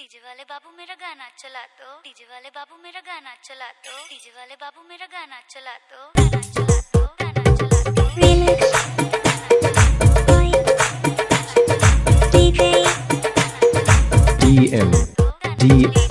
DJ वाले बाबू मेरा गाना चला तो डीजे वाले बाबू मेरा गाना चला तो डीजे वाले बाबू मेरा गाना चला तो गाना चला तो गाना चला DM